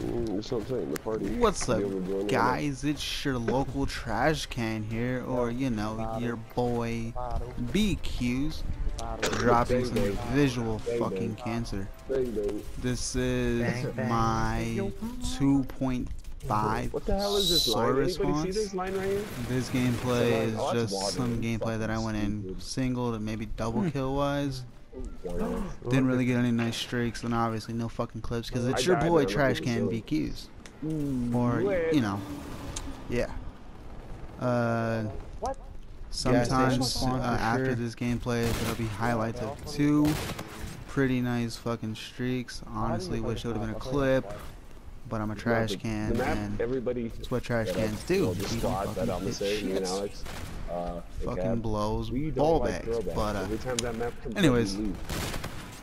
Mm, that's what I'm saying. The party. What's up, Be able to join in. guys? It's your local trash can here, or you know, your boy BCues dropping some Bang, visual Bang, fucking bang. cancer. Bang, bang. This is Bang, bang. my 2.5 What the hell is this soy line? Anybody see response. this line right here? This gameplay is Oh, just water. some gameplay that I went in single to maybe double kill wise. Wow. Didn't really get any nice streaks, and obviously no fucking clips because it's your boy Trash Can this. BCues. Mm, or you know, yeah. Uh, sometimes uh, after this gameplay, there'll be highlights of two pretty nice fucking streaks. Honestly, wish it would have been a clip, but I'm a trash can, and everybody. that's what trash cans do. well, The squad that I'm saying, me and shit. Alex. Uh, Fucking blows ball like bags, but uh, Every time that map anyways,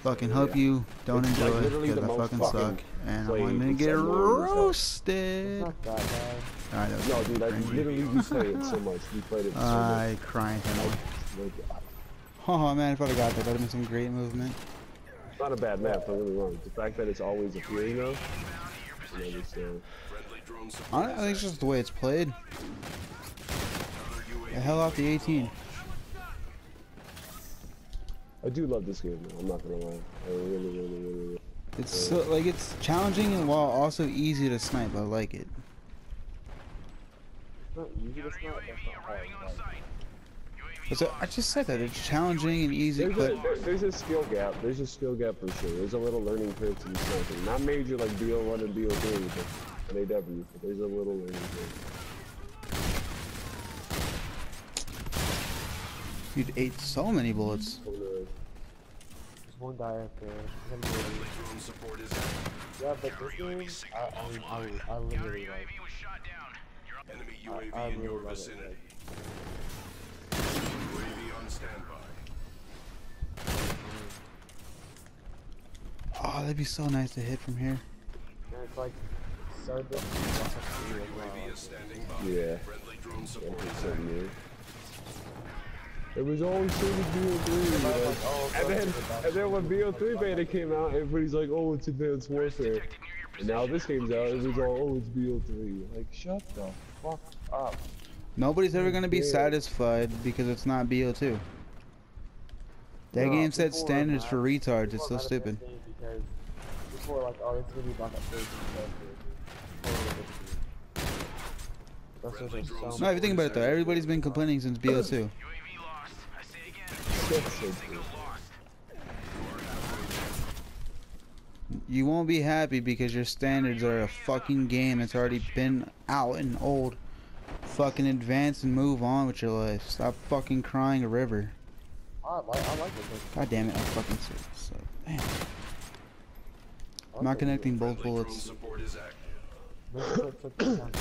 fucking Yeah. hope you don't It's like enjoy literally because I fucking fucking suck, and I'm gonna get can send more yourself. roasted. Fuck that, man. Alright, that was No, dude, I literally we play it so much. We played it so much. I crying. Like, Oh man, if I'd have got that, that'd have been some great movement. it's not a bad map, don't get me wrong. The fact that it's always appearing though. You know, just, uh, I I think it's just the way it's played. The hell off the 18. I do love this game though, I'm not gonna lie. I really, really, really, really. It's so like it's challenging and while also easy to snipe. I like it. Not easy to snipe, that's not hard. Like, But so, I just said that it's challenging and easy, There's but a, there, there's a skill gap. There's a skill gap for sure. There's a little learning curve to sniping. Not major like BO1 and BO3, but an AW. But there's a little learning curve. Dude ate so many bullets. So, uh, there's one guy up there. He's gonna be- Yeah, but this game, I, I, I, I literally like. Enemy I, UAV I in really your love it. Like, UAV on standby. Oh, that'd be so nice to hit from here. and it's like so good. UAV is standing by. yeah. Friendly drone Yeah, support it's is something active. new. It was always so with BO3. like, oh, And then, it's about- and then when BO3 beta came out, everybody's like, oh, it's Advanced Warfare. And now this game's out, it was all, oh, it's BO3. Like, shut the fuck up. Nobody's ever gonna be Yeah. satisfied because it's not BO2. That No, game sets standards uh, for retards. It's so stupid. that game Because people like, oh, it's gonna be back at 30 That's Friendly just drone so No, if you think about it though, everybody's been complaining since BO2. That's so cool. You won't be happy because your standards are a fucking game that's already been out and old. Fucking advance and move on with your life. Stop fucking crying a river. I like, I like it. God damn it, I'm fucking sick. So, damn. I I'm not connecting both bullets. support is active. This is what took me time.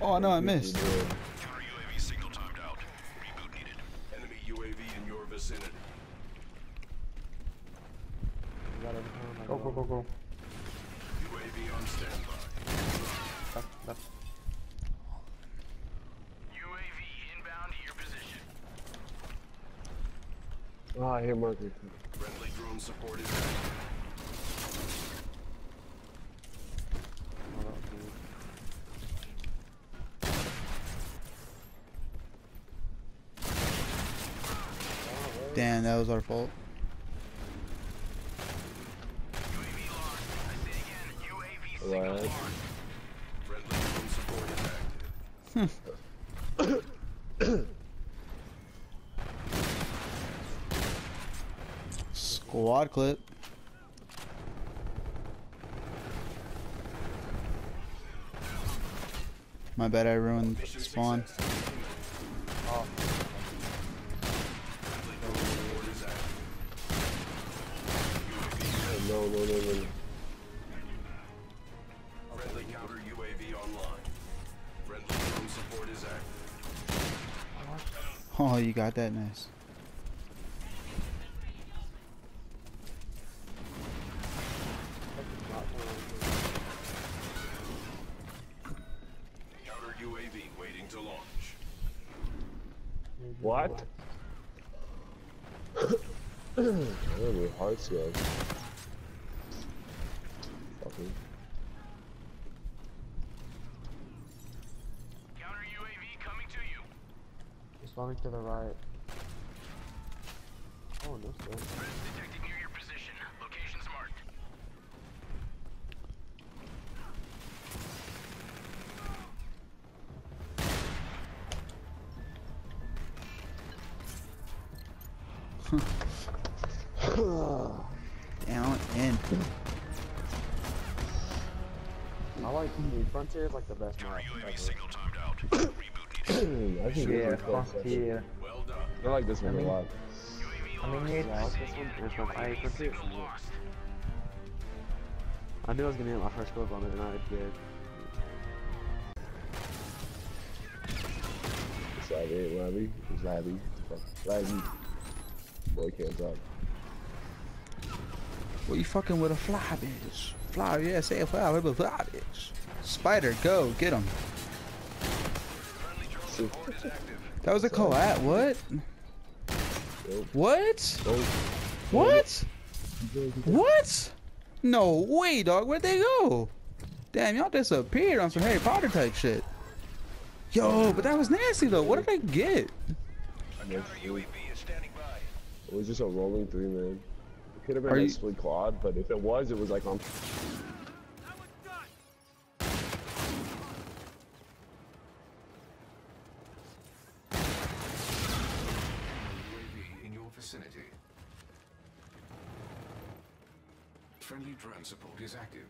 Oh no, I missed. Counter UAV signal timed out. Reboot needed. Enemy UAV in your vicinity. Gotta turn, Go, go, go, go. UAV on standby. That's, that's, UAV inbound to your position. Ah, I hear Marker. Friendly drone support is active. oh, that was weird. Damn, that was our fault. Right. Friendly drone support is active. Squad clip. My bad, I ruined spawn. Oh, Support is active. No, no, no, no. Friendly counter UAV online. Friendly drone support is active. Oh, you got that nice. Counter UAV waiting to launch. What? I don't know, hard skill. Fucker. Counter UAV coming to you. Responding to the right. Oh, no shit. Threats detected near your position. Locations marked. Down in. I like the Frontier is like the best map UAV signal timed out. Reboot needed. I think Yeah, it's close, fuck actually. yeah. Well done. I like this one I mean- a lot. I mean, it's, Yeah, I like this one. It's like I Frontier. I knew I was gonna get my first clip on it, and I did. It's like, hey, Labby. It's Labby. Fuck. Boy can't talk. What you fucking with a fly, bitch? Fly, yeah, say a fly with a fly, bitch. Spider, go, get him. Friendly drone support is active. That was a collab. What? What? What? What? No way, dog. Where'd they go? Damn, y'all disappeared on some Harry Potter type shit. Yo, but that was nasty though. What did I get? Counter UAV is standing by. it was just a rolling three, man. It could have been Are a you- split quad, but if it was, it was like on. UAV in your vicinity. Friendly drone support is active.